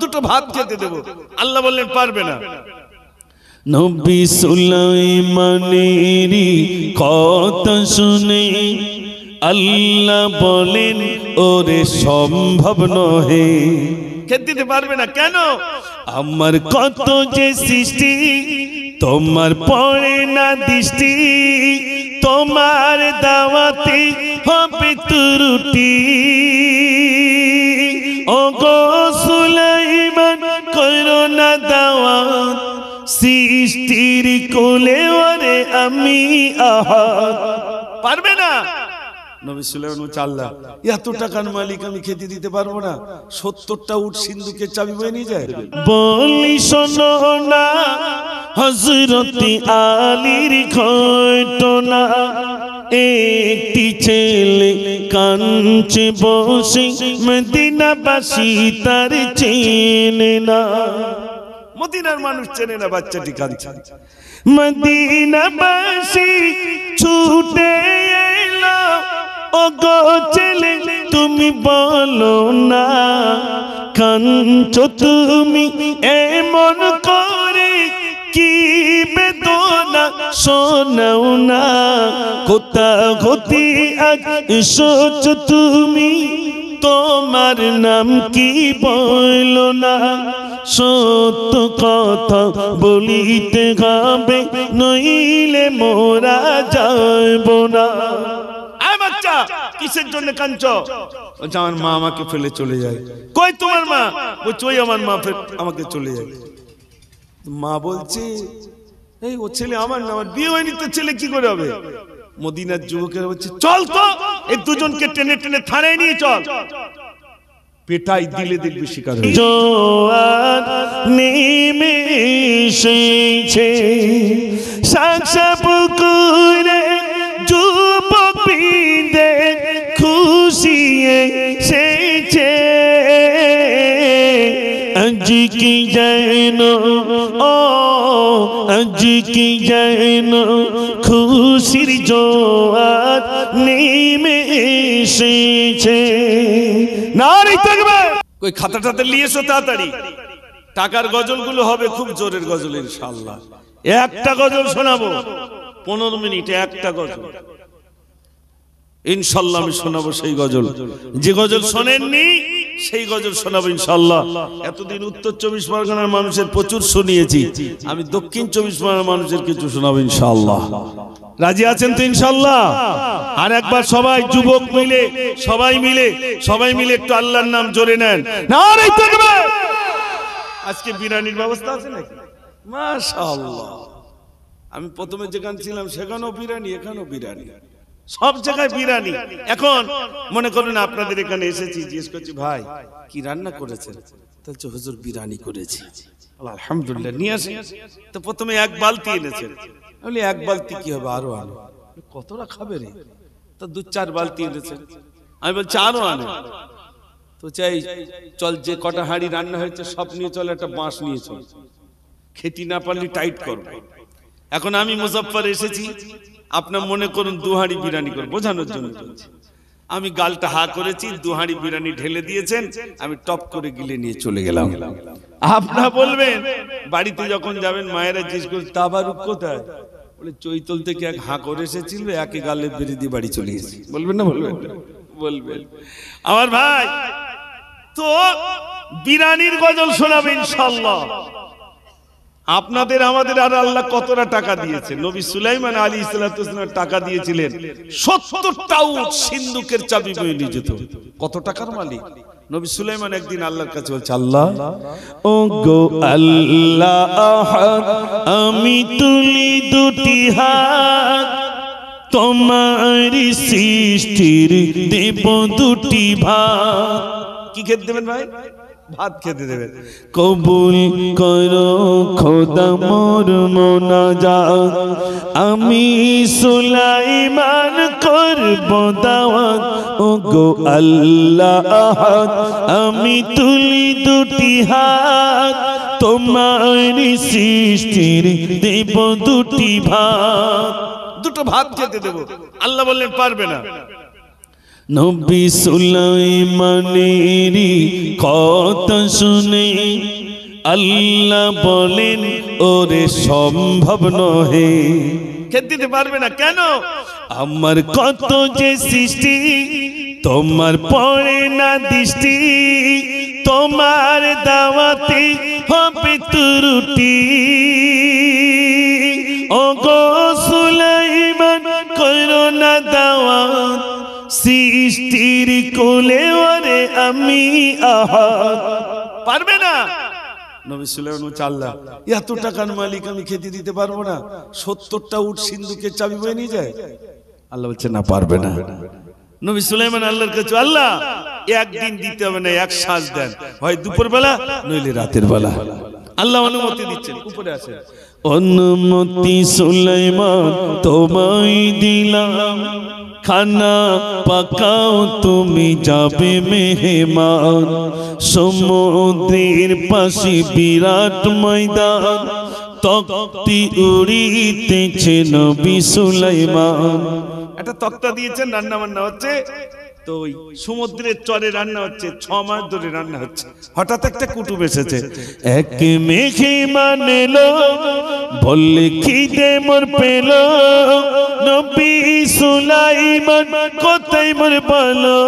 দুটো ভাত খেতে দেব। আল্লাহ বললেন পারবে না। নবী সুলাইমানেরই কথা শুনে আল্লাহ বলেন ওরে সম্ভব নহে। খেতে দিতে পারবে না। কেন? আমার কত যে সৃষ্টি তোমার পড়ে না দৃষ্টি তোমার দাওয়াতে হবে তুরুটি সৃষ্টির কোলে ওরে আমি আহা। পারবে না? নবী সুলাইমান বলছে, আল্লাহ এত টাকার মালিক আমি খেতে দিতে পারব না। সত্তরটা উট সিন্ধুকের চাবি বয়ে নিয়ে যায়। বলি শোনো না হজরতি আলীর ঘটনা। একটি ছেলে কাঞ্চে বসে মদিনাবাসী তার চেনে না। মদিনার মানুষ চেনে না বাচ্চাটি কাঁদছে। মদিনাবাসী ছুটে এলো ও গো ছেলে, তুমি বলো না কাঞ্চ তুমি এমন করে কি বেদনা? শোনাও না, কোথা গতি আজ এসোছ তুমি? তোমার নাম কি বলল না? সত্য কথা বলিতে হবে, নইলে মোরা যাইব না। বাচ্চা, কিসের জন্য কাঞ্চ বলছে আমার মা আমাকে ফেলে চলে যায়। কই তোমার মা? বলছে ওই আমার মা আমাকে চলে যায়। মা বলছে, এই ও ছেলে আমার না, আমার বিয়ে হয়নি তো, ছেলে কি করে হবে? মদিনার যুবকেরা বলছে, চল তো, এই দুজনকে টেনে টেনে থানায় নিয়ে চল। পেটাই দিলে দেখবি শিকার যাবে। জোয়ার নেমে এসেছে সাকসা পুকুরে যুবক বিদে খুশি এসেছে আজ কি যেন, ও আজ কি যেন খুশির জোয়ার নেমে নারী থাকবে। ওই খাতাটাতে নিয়ে এসো তাড়াতাড়ি? টাকার গজলগুলো হবে খুব জোরের গজল ইনশাআল্লাহ। একটা গজল শোনাবো? পনেরো মিনিটে একটা গজল। ইনশাল্লাহ আমি শোনাবো সেই গজল। যে গজল শোনেননি সেই গজল শোনাবো ইনশাল্লাহ এতদিন উত্তর চব্বিশ পরগনার মানুষের প্রচুর শুনিয়েছি। আমি দক্ষিণ চব্বিশ পরগনার মানুষের কিছু শোনাবো ইনশাল্লাহ রাজি আছেন তো ইনশাল্লাহ আর একবার সবাই যুবক মিলে, সবাই মিলে সবাই মিলে একটু আল্লাহর নাম জোরে নেন। আজকে বিরিয়ানির ব্যবস্থা আছে নাকি? মাশাআল্লাহ। আমি প্রথমে যেখানে ছিলাম, সেখানেও বিরিয়ানি, এখানেও বিরিয়ানি। সব জায়গায় বিরিয়ানি। এখন মনে করুন আপনাদের এখানে এসেছি, জিজ্ঞেস করছি, ভাই, কি রান্না করেছেন? হুজুর, বিরিয়ানি করেছি। আলহামদুলিল্লাহ নিয়ে আসি। তো প্রথমে এক বালতি এনেছেন বলি, এক বালতি কি হবে? আরও আনো। কতটা খাবে রে? তো দু চার বালতি এনেছেন আমি বলছি আরও আনো তো চাই চল যে কটা হাঁড়ি রান্না হয়েছে সব নিয়ে চল একটা বাঁশ নিয়ে চল। খেতে না পারলে টাইট করব এখন আমি মুজফ্ফর এসেছি। আপনার মনে করুন দু দুহাড়ি বিরিয়ানি করে বোঝানোর জন্য। আমি গালটা হা করেছি দু দুহাড়ি বিরিয়ানি ঢেলে দিয়েছেন। আমি টপ করে গিলে নিয়ে চলে গেলাম। আপনারা বলবেন বাড়িতে যখন যাবেন মায়েরা জিজ্ঞেস করে তাবারুক কোথায়? বলে চৈতল থেকে এক হাঁ করে এসেছিল একে গালে বেরিয়ে দিয়ে বাড়ি চলে গেছি বলবেন না বলবেন? বলবেন। আমার ভাই তো বিরানির গজল শোনাবে ইনশাল্লাহ আপনাদের আমাদের আর আল্লাহ কতটা টাকা দিয়েছে? নবী সুলাইমান আলী ইসলাম টাকা দিয়েছিলেন। সত্তরটা উট সিন্ধুকের চাবি বয়ে নিয়ে যেত। কত টাকার মালিক? নবী সুলাইমান একদিন আল্লাহর কাছে বলছে আল্লাহ ও গো আল্লাহ আমি তুলি দুটি হাত তোমার সৃষ্টির দেব দুটি ভাত কি খেতে দেবেন ভাই? ভাত খেতে দেবেন কবুল করো খোদা মোর মোনাজাত। আমি সুলাইমান করব দাওয়াত। ও গো আল্লাহ আমি তুলি দুটি হাত। তোমার সৃষ্টির দেব দুটি ভাত। দুটো ভাত খেতে দেবো। আল্লাহ বললেন পারবে না। নবী সুলাইমানেরই কথা শুনে আল্লাহ বলেন ওরে সম্ভব নহে। খেতে দিতে পারবে না। কেন? আমার কত যে সৃষ্টি তোমার পড়ে না দৃষ্টি তোমার দাওয়াতে হবে তুরুটি ও গো সুলাইমান করো না দাওয়াত। সৃষ্টির কোলে ওরে আমি আহা। পারবে না? নবী সুলাইমান বলছে আল্লাহ এত টাকার মালিক আমি খেতে দিতে পারব না সত্তরটা উট সিন্ধুকের চাবি বয়ে নিয়ে যায়। আল্লাহ বলছে না পারবে না। নবী সুলাইমান আল্লাহর কাছে আল্লাহ একদিন দিতে হবে না এক শ্বাস দেন। হয় দুপুর বেলা নইলে রাতের বেলা। আল্লাহ অনুমতি দিচ্ছেন উপরে আসেন। অনুমতি সুলাইমান তোমায় দিলাম। খানা পাকাও তুমি যাবে মেহমান সমুদ্রের পাশে বিরাট ময়দান তক্তি উড়িতেছে নবী সুলাইমান একটা তক্তা দিয়েছেন রান্না বান্না হচ্ছে। তো ওই সমুদ্রের চরে রান্না হচ্ছে, ছ মাস ধরে রান্না হচ্ছে। হঠাৎ একটা কুটুম এসেছে। এক মেঘে মানলো, বললে, খিদে মোর পেল। নবী সুলাইমান, কোথায় মোর বলো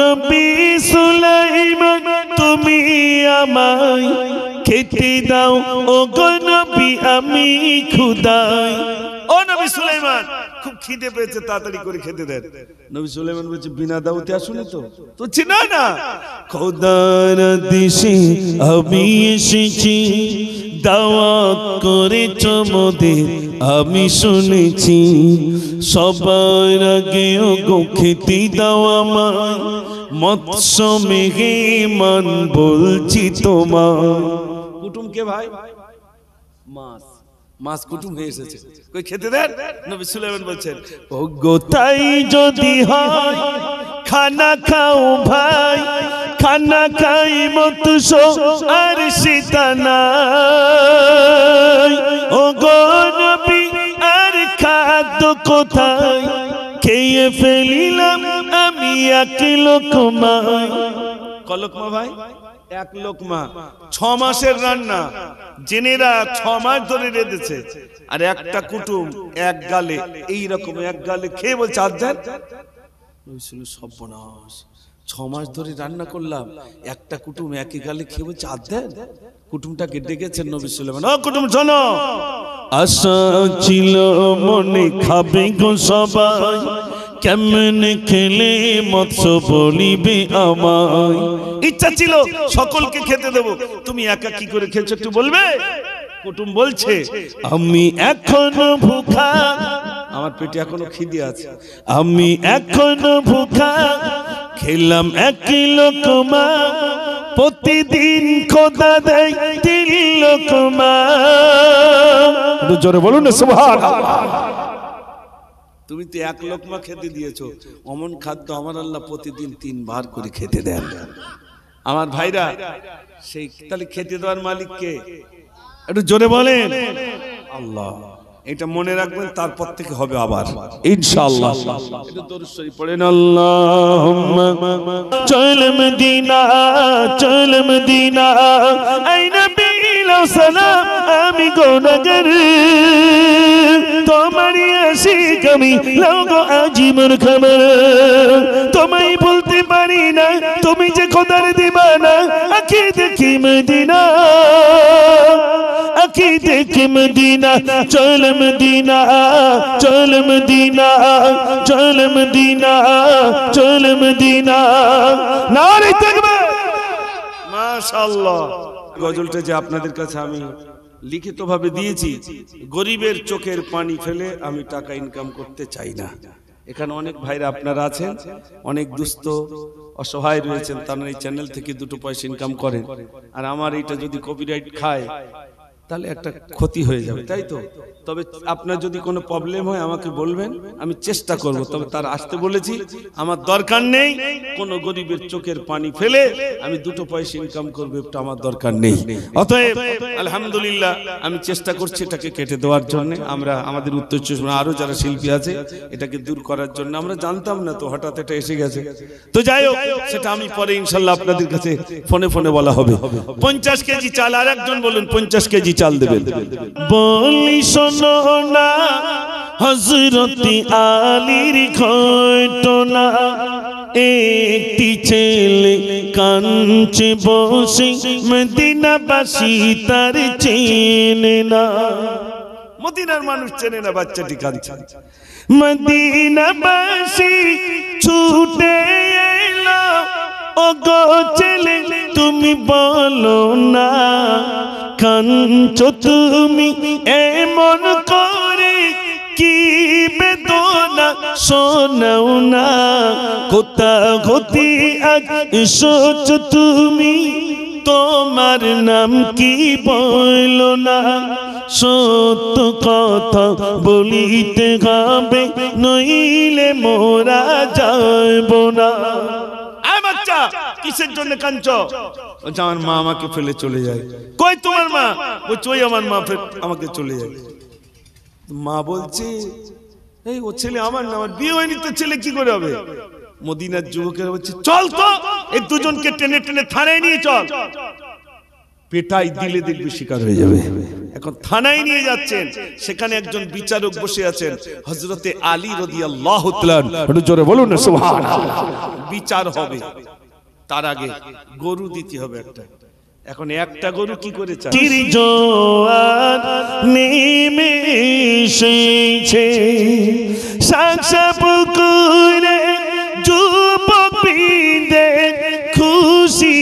নবী সুলাইমান, তুমি আমায় খেতে দাও। ও গো নবী, আমি খুদাই ও নবী সুলাইমান খিদে পেয়েছে তাড়াতাড়ি করে খেতে দেন। নবী সুলাইমান বলছে বিনা দাউতে আসুনি তো? তো চিনা না। খোদার দিশে আমি এসেছি দাওয়াত করে চমদে আমি শুনেছি সবার আগে গো খেতে দাও আমায় মৎস্য মেঘে মান বলছি তোমার কুটুম কে ভাই? মাছ। মাছ কুটুম হয়ে এসেছে। কই খেতে দেন? নবী সুলাইমান বলছেন ও গো তাই যদি হয় খানা খাও ভাই খানা খাই মতুসো আর সীতানা ও গো নবী আর খাদ্য কোথায়? খেয়ে ফেলিলাম আমি এক লোকমায় কলকমা ভাই? এক লোকমা, ছ মাসের রান্না। জেনেরা ছ মাস ধরে রেঁধেছে। আর একটা কুটুম, এক গালে এই রকম এক গালে খেয়ে বলছে আর হয়েছিল সর্বনাশ। ছ মাস ধরে রান্না করলাম, একটা কুটুম একই গালে খেয়ে বলছে আর দেন কুটুমটাকে ডেকেছেন নবী সুলেমান, ও কুটুম, শোনো। আশা ছিল মনে খাবে গো সবাই। কেমন খেলে মৎস্য বলিবে আমায়? ইচ্ছা ছিল সকলকে খেতে দেবো। তুমি একা কি করে খেয়েছো একটু বলবে? কুটুম বলছে, আমি এখনও ভুখা। আমার পেটে এখনও খিদে আছে। আমি এখনও ভুখা। খেলাম এক লোকমা। প্রতিদিন খোদা দেয় তিন লোকমা। জোরে বলুন না সুবহান তুমি তো এক লোকমা খেতে দিয়েছ। অমন খাদ্য আমার আল্লাহ প্রতিদিন তিনবার করে খেতে দেন। আমার ভাইরা, সেই তাহলে খেতে দেওয়ার মালিককে একটু জোরে বলেন। আল্লাহ, এটা মনে রাখবেন, তারপর থেকে হবে আবার। ইনশাআল্লাহ। পড়েন লাও সালাম আমি গোনগর। তোমারই আশিক আমি লাও গো আজীবন খবর তোমায় বলতে পারি না, তুমি যে খোদার দিবানা আখি দেখি মদিনা। আখি দেখি মদিনা, চল মদিনা চল মদিনা চল মদিনা চল মদিনা। নারে তাকবীর মাশাআল্লাহ। গজলটা যে আপনাদের কাছে আমি লিখিত ভাবে দিয়েছি, গরিবের চোখের পানি ফেলে আমি টাকা ইনকাম করতে চাই না। এখানে অনেক ভাইরা আপনারা আছেন, অনেক দুস্থ, অসহায় রয়েছেন, তারা এই চ্যানেল থেকে দুটো পয়সা ইনকাম করেন। আর আমার এটা যদি কপিরাইট খায় তাহলে একটা ক্ষতি হয়ে যাবে, তাই তো? তবে আপনার যদি কোনো প্রবলেম হয়, আমাকে বলবেন, আমি চেষ্টা করব। তবে তার আসতে বলেছি, আমার দরকার নেই, কোনো গরিবের চোখের পানি ফেলে আমি দুটো পয়সা ইনকাম করব এটা আমার দরকার নেই। অতএব, আলহামদুলিল্লাহ, আমি চেষ্টা করছি এটাকে কেটে দেওয়ার জন্য। আমরা, আমাদের উত্তর চব্বিশ, আরও যারা শিল্পী আছে, এটাকে দূর করার জন্য, আমরা জানতাম না তো, হঠাৎ এটা এসে গেছে। তো যাই হোক, সেটা আমি পরে ইনশাল্লাহ আপনাদের কাছে ফোনে ফোনে বলা হবে। পঞ্চাশ কেজি চাল আর একজন বলুন, পঞ্চাশ কেজি চাল দেবেন বলি শোনো না হজরতি আলীর ঘটনা। একটি ছেলে কাঞ্চে বসে মদিনাবাসী তার চেনে না। মদিনার মানুষ চেনে না বাচ্চাটি কাঁদছে। মদিনাবাসী ছুটে এলো ও গো ছেলে, তুমি বলো না কাঞ্চ তুমি এমন করে কি বেদনা শোনাও না? কোথা গতি আজ এসোছ তুমি? তোমার নাম কি বইল না? সত্য কথা বলিতে হবে, নইলে মোরা যাইব না। বাচ্চা কিসের জন্য কাঞ্চ বলছে আমার মা আমাকে ফেলে চলে যায়। কই তোমার মা? বলছে ওই আমার মা আমাকে চলে যায়। মা বলছে এই ও ছেলে আমার না আমার বিয়ে হয়নি তো ছেলে কি করে হবে? মদিনার যুবকেরা বলছে চল তো এই দুজনকে টেনে টেনে থানায় নিয়ে চল। পেটাই দিলে দেখবি শিকার হয়ে যাবে। এখন থানায় নিয়ে যাচ্ছেন সেখানে একজন বিচারক বসে আছেন হজরতে আলী রদি আল্লাহ একটু জোরে বলুন বিচার হবে। তার আগে গরু দিতে হবে একটা। এখন একটা গরু কি করে খুশি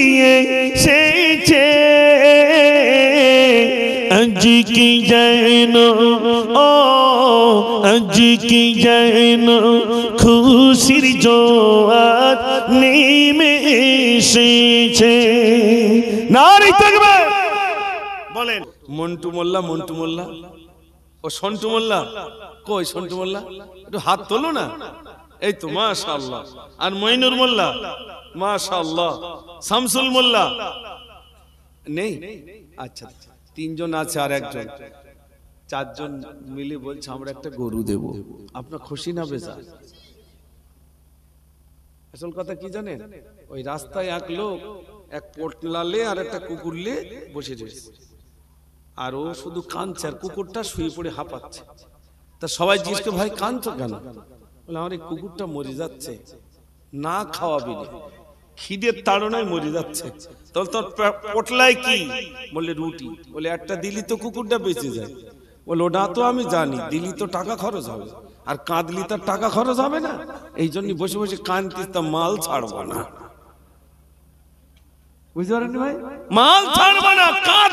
খুশির জোয়ার নেমে এসেছে। নারী থাকবে। বলেন। মন্টু মোল্লা মন্টু মোল্লা। ও সন্টু মোল্লা? কই সন্টু মোল্লা? একটু হাত তোলো না। এই তো, মাশাআল্লাহ। আর মইনুর মোল্লা? মাশাআল্লাহ। শামসুল মোল্লা? নেই? আচ্ছা আচ্ছা। তিনজন আছে আর একজন। চারজন মিলে বলছে, আমরা একটা গরু দেব। আপনার খুশি না বেজা? আসল কথা কি জানেন ওই রাস্তায় এক লোক এক পোটলালে আর একটা কুকুরলে বসে রয়েছে। আর ও শুধু কাঁদছে আর কুকুরটা শুয়ে পড়ে হাঁপাচ্ছে। তা সবাই জিজ্ঞেস করে, ভাই, কাঁদছো কেন? বলে, আমার এই কুকুরটা মরে যাচ্ছে। না খাওয়াবি খিদের তাড়নায় মরে যাচ্ছে। তাহলে তোর পোটলায় কি? বললে, রুটি। বলে, একটা দিলি তো কুকুরটা বেঁচে যায়। বলে, ওটা তো আমি জানি। দিলি তো টাকা খরচ হবে। আর কাঁদলি তার টাকা খরচ হবে না। এই জন্য বসে বসে কাঁদতিস তা মাল ছাড়বো না। বুঝতে পারেন ভাই? মাল ছাড়বো না কাঁদ